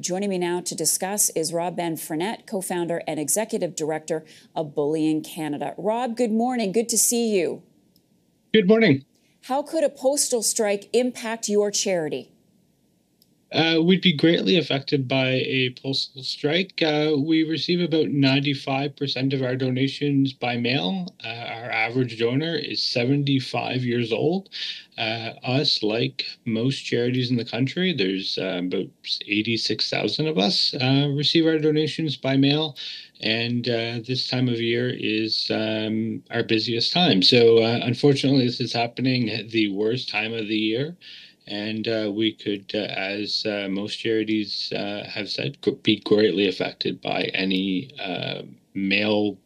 Joining me now to discuss is Rob Ben-Frenette, co founder and executive director of Bullying Canada. Rob, good morning. Good to see you. Good morning. How could a postal strike impact your charity? Uh, we'd be greatly affected by a postal strike. Uh, we receive about 95% of our donations by mail. Uh, our average donor is 75 years old. Uh, us, like most charities in the country, there's uh, about 86,000 of us uh, receive our donations by mail. And this time of year is um, our busiest time. So, unfortunately, this is happening at the worst time of the year and uh, we could, uh, as uh, most charities uh, have said, be greatly affected by any uh, mail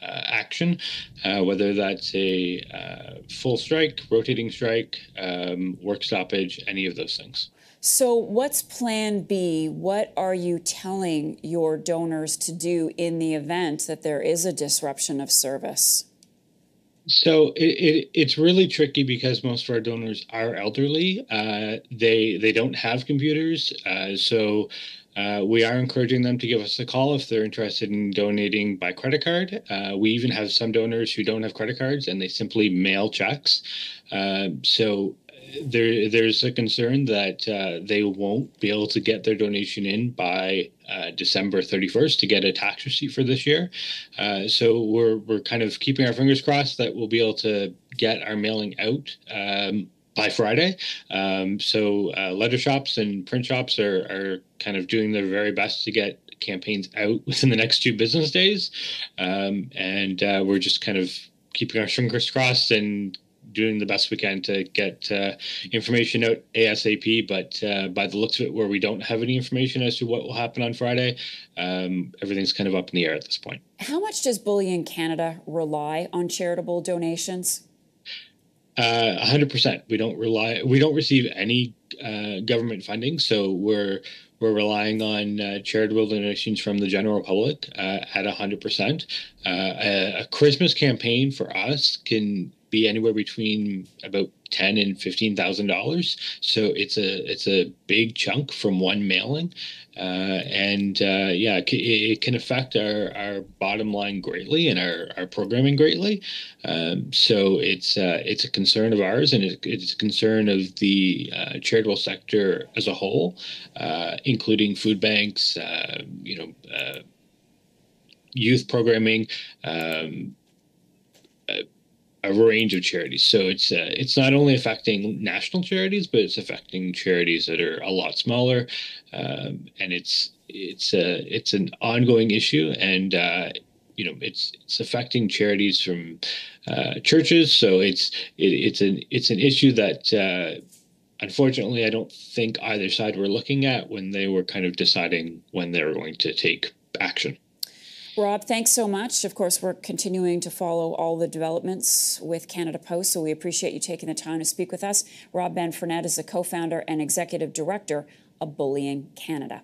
uh, action, whether that's a full strike, rotating strike, um, work stoppage, any of those things. So, what's plan B? What are you telling your donors to do in the event that there is a disruption of service? So it, it, it's really tricky because most of our donors are elderly. Uh, they they don't have computers, uh, so uh, we are encouraging them to give us a call if they're interested in donating by credit card. Uh, we even have some donors who don't have credit cards and they simply mail checks. Uh, so there there's a concern that uh, they won't be able to get their donation in by uh, December 31st to get a tax receipt for this year. Uh, so we're we're kind of keeping our fingers crossed that we'll be able to get our mailing out. Um, by Friday. Um, so uh, letter shops and print shops are, are kind of doing their very best to get campaigns out within the next two business days. Um, and uh, we're just kind of keeping our fingers crossed and doing the best we can to get uh, information out ASAP. But uh, by the looks of it, where we don't have any information as to what will happen on Friday, um, everything's kind of up in the air at this point. How much does Bullying Canada rely on charitable donations? Uh, 100%. We don't rely. We don't receive any uh, government funding, so we're we're relying on uh, charitable donations from the general public uh, at 100%. Uh, a, a Christmas campaign for us can be anywhere between about ten and fifteen thousand dollars. So it's a it's a big chunk from one mailing, uh, and uh, yeah, it, it, can affect our, our bottom line greatly and our, our programming greatly. Um, so it's uh, it's a concern of ours, and it, it's a concern of the uh, charitable sector as a whole, uh, including food banks, uh, you know. Youth programming, um, a range of charities. So it's uh, it's not only affecting national charities, but it's affecting charities that are a lot smaller, um, and it's it's a uh, it's an ongoing issue, and uh, you know it's it's affecting charities from uh, churches. So it's it, it's an it's an issue that. Uh, unfortunately, I don't think either side were looking at when they were kind of deciding when they were going to take action. Rob, thanks so much. Of course, we're continuing to follow all the developments with Canada Post, so we appreciate you taking the time to speak with us. Rob Ben-Frenette is the co founder and executive director of Bullying Canada.